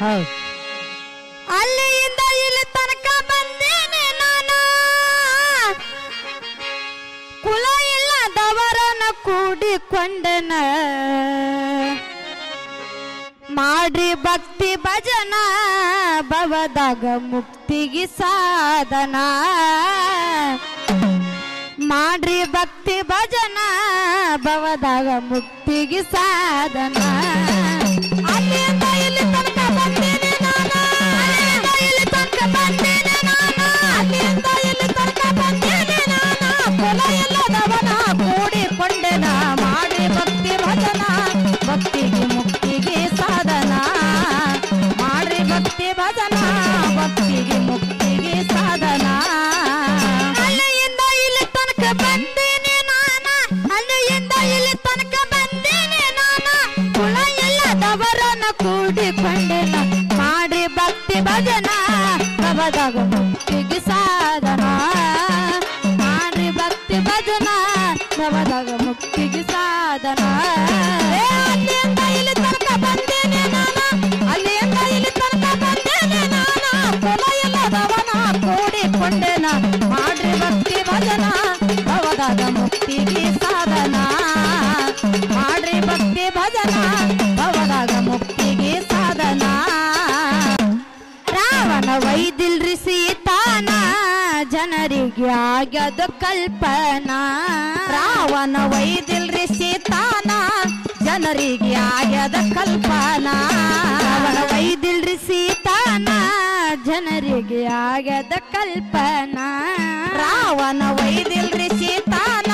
ಹೌದು ಅಲ್ಲಿಯಿಂದ ಇಲ್ಲಿ ತನಕ ಬಂದೀನಿ ನಾನು ಕುಲ ಇಲ್ಲದವರನ್ನ ಕೂಡಿಕೊಂಡನ ಮಾಡ್ರಿ ಭಕ್ತಿ ಭಜನ ಭವದಾಗ ಮುಕ್ತಿಗೆ ಸಾಧನ ಮಾಡ್ರಿ ಭಕ್ತಿ ಭಜನ ಭವದಾಗ ಮುಕ್ತಿಗೆ ಸಾಧನ ಅಲ್ಲಿಂದ ಪ್ರಭದಾಗ ಸಾಧನ ಮಾಡಿ ಭಕ್ತಿ ಭಜನ ಪ್ರಭದಾಗ ಮುಕ್ತಿಗೆ ಸಾಧನ. ಅಲ್ಲಿಂದ ಇಲ್ಲಿ ತನಕ ಬಂದೇನೆ ನಾನು, ಅಲ್ಲಿಂದ ಇಲ್ಲಿ ತನಕ ಬಂದೇನೆ ನಾನು. ಕುಲ ಇಲ್ಲದವನ ಕೂಡಿಕೊಂಡೆನ ಮಾಡ್ರಿ ಭಕ್ತಿ ಭಜನ ಭವದಾಗ ಮುಕ್ತಿಗೆ ಸಾಧನ. ಮಾಡ್ರಿ ಭಕ್ತಿ ಭಜನ ಆಗ್ಯದ ಕಲ್ಪನಾ? ರಾವಣ ವೈದಿಲ್ರಿ ಸೀತಾನ? ಜನರಿಗೆ ಆಗ್ಯದ ಕಲ್ಪನಾ? ರಾವಣ ವೈದಿಲ್ರಿ ಸೀತಾನ? ಜನರಿಗೆ ಆಗ್ಯದ ಕಲ್ಪನಾ? ರಾವಣ ವೈದಿಲ್ರಿ ಸೀತಾನ?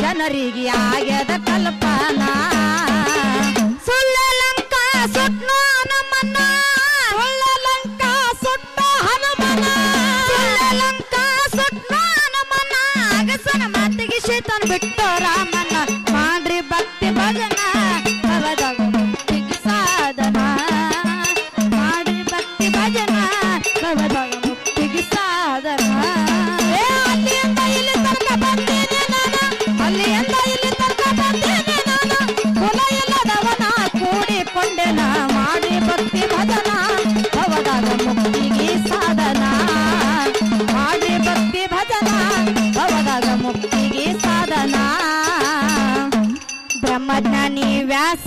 ಜನರಿಗೆ ಆಗ್ಯದ ಕಲ್ಪನಾ? ಅಗಸನ ಮಾತಿಗೆ ಶೇತನ್ ಬಿಟ್ಟು ರಾಮನ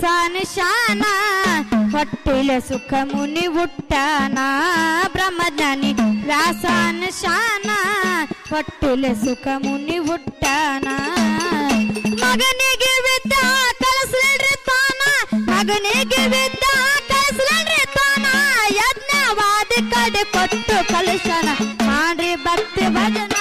ಬ್ರಹ್ಮಜ್ಞಾನಿ ವ್ಯಾಸನ ಶಾನ, ಹೊಟ್ಟಿಲೆ ಸುಖ ಮುನಿ ಹುಟ್ಟಾನ, ಬ್ರಹ್ಮಜ್ಞಾನಿ ವ್ಯಾಸನ ಶಾನ, ಹೊಟ್ಟಿಲೆ ಸುಖ ಮುನಿ ಹುಟ್ಟಾನ. ಮಗನಿಗೆ ವಿದ್ಯಾ ಕಲಿಸ್ಲಿಡ್ರಿ ತಾನ, ಮಗನಿಗೆ ವಿದ್ಯಾ ಕಲಿಸ್ಲಿಡ್ರಿ ತಾನ, ಯಜ್ಞವಾದಿ ಕಡೆ ಕೊಟ್ಟು ಕಲಶನ ಮಾಡ್ರಿ ಭಕ್ತಿ ಭಜನ.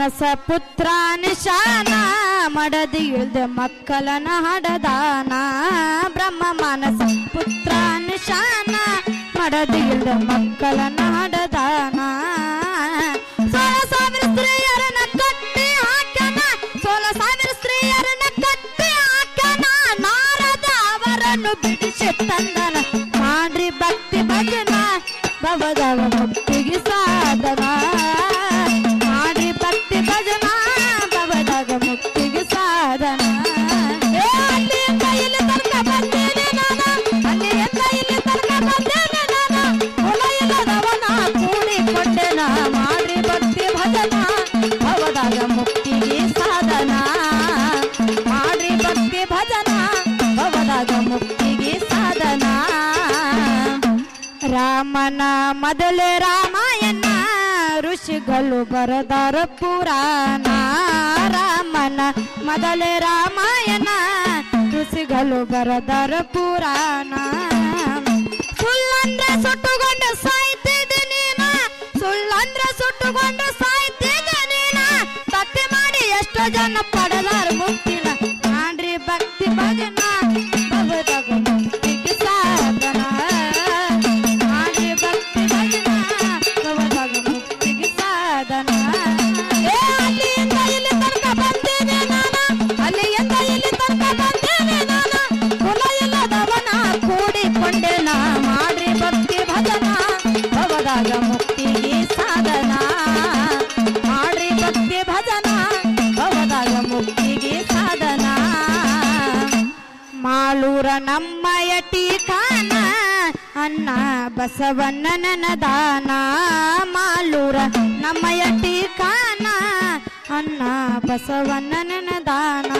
ಮಾನಸ ಪುತ್ರ ನಿಶಾನ, ಮಡದಿ ಇಳ್ದ ಮಕ್ಕಳನ ಹಡದಾನ. ಬ್ರಹ್ಮ ಮಾನಸ ಪುತ್ರ ನಿಶಾನ, ಮಡದಿ ಇಳ್ದ ಮಕ್ಕಳನ ಹಡದಾನ. ಸೋಳ ಸಾವಿರ ಸ್ತ್ರೀಯರನ್ನ ಕಟ್ಟಿ ಹಾಕ್ಯನ ಸೋಳ ಸಾವಿರ ಸ್ತ್ರೀಯರನ್ನ ಕಟ್ಟಿ ಹಾಕ್ಯನ. ನಾರದ ಅವರನ್ನು ಬಿಡಿಸಿ ತಂದನ ಮೊದಲೇ ರಾಮಾಯಣ, ಋಷಿಗಳು ಬರದಾರ ಪುರಾಣ, ರಾಮನ ಮೊದಲೇ ರಾಮಾಯಣ, ಋಷಿಗಳು ಬರದಾರ ಪುರಾಣ. ಸುಳ್ಳಂದ್ರೆ ಸುಟ್ಟುಗೊಂಡ ಸಾಯ್ತಿದ್ದ ನೀನ, ಸುಳ್ಳಂದ್ರೆ ಸುಟ್ಟುಗೊಂಡ ಸಾಯ್ತಿದ್ದ ನೀನ. ಭಕ್ತಿ ಮಾಡಿ ಎಷ್ಟೋ ಜನ ಪಡೆದಾರ ಮುಕ್ತಿ. ಬಾಳೂರ ನಮ್ಮಯ ಟೀಕಾನ ಅನ್ನ ಬಸವಣ್ಣನ ದಾನ. ಮಾಲೂರ ನಮ್ಮಯ ಟೀಕಾನ ಅನ್ನ ಬಸವಣ್ಣನ ದಾನ.